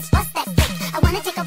just bust that. I wanna take a